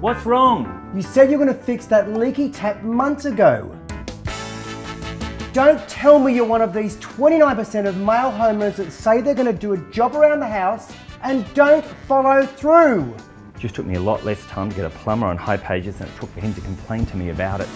What's wrong? You said you're going to fix that leaky tap months ago. Don't tell me you're one of these 29% of male homeowners that say they're going to do a job around the house and don't follow through. Just took me a lot less time to get a plumber on hipages than it took for him to complain to me about it.